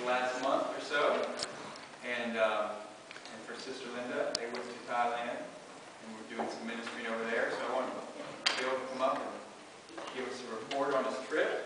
the last month or so. And, um, and for Sister Linda, they went to Thailand and we're doing some ministry over there. So I want to be able to come up and give us a report on his trip.